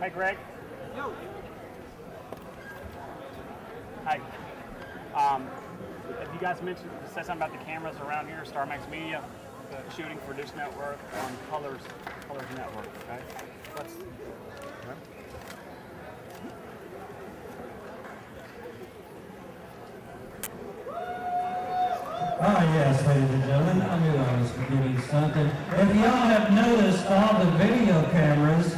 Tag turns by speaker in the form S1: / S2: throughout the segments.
S1: Hey, Greg.
S2: Yo.
S1: Hi. Um, have you guys mentioned said something about the cameras around here, StarMax Media, uh, shooting for Dish Network on Colors Colors Network? Okay. Let's.
S3: Ah, yes, ladies and gentlemen, I knew I was forgetting something. If y'all have noticed all the video cameras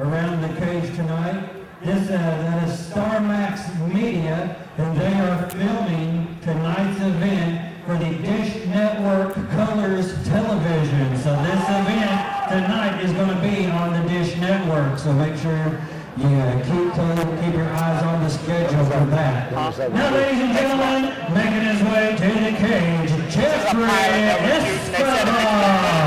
S3: around the cage tonight, this uh, that is StarMax Media, and they are filming tonight's event for the Dish Network Colors Television. So this event tonight is going to be on the Dish Network. So make sure you keep uh, keep your eyes on the schedule for that. Now, ladies and gentlemen, making his way to the cage, Jeffery Escobar.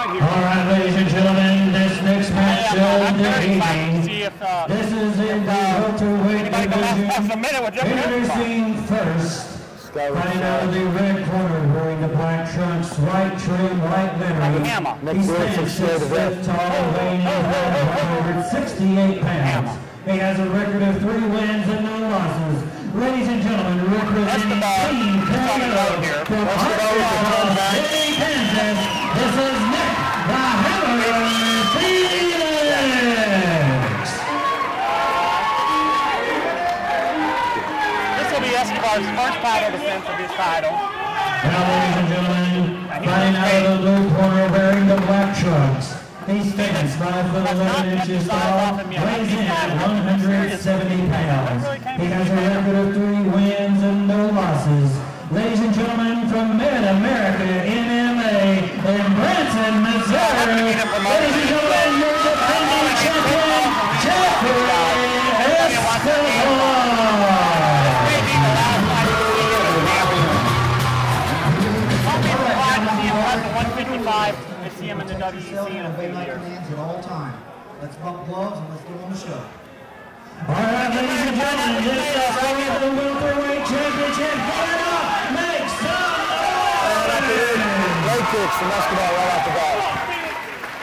S3: All right, ladies and gentlemen, this next match of the
S1: very excited to see
S3: evening.
S1: if uh,
S3: This is in the
S1: uh,
S3: welterweight
S1: anybody can last past a
S3: division.
S1: minute with Jeffery Escobar.
S3: Introducing first, fighting out of the red corner, wearing the black trunks, white trim, white livery. He stands six foot tall, weighing in at 168 pounds. He has a record of three wins and no losses. Ladies and gentlemen, representing
S1: Escobar.
S3: Team
S1: Talking
S3: KO
S1: here.
S3: from Arkansas City,
S1: Escobar's first title defense of his title.
S3: Now, ladies and gentlemen, fighting out of the blue corner wearing the black trunks. He stands 5 foot 11 inches tall, weighs in at 170 pounds. He has a record of three wins and no losses. Ladies and gentlemen, from Mid-America
S1: to 155 and see him in the WEC in a few
S2: Obey like
S1: years.
S2: commands at all time. Let's bump gloves and let's get on the show.
S3: All right, ladies and gentlemen, this is for the welterweight championship. Give it up, make some noise!
S4: Leg kicks from Escobar right off the bat.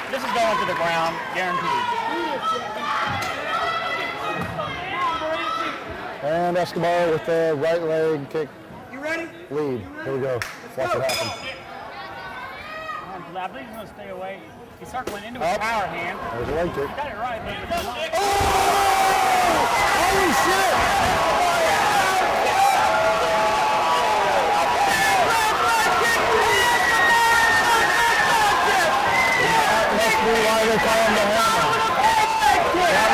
S1: This is going to the ground, guaranteed.
S4: And Escobar with the right leg kick
S2: You ready?
S4: lead. Here we go. Watch it happen.
S1: I believe he's going to stay away. He's circling into his
S4: Up.
S1: power hand.
S4: There's a leg kick.
S1: Got it right. but-
S4: Oh!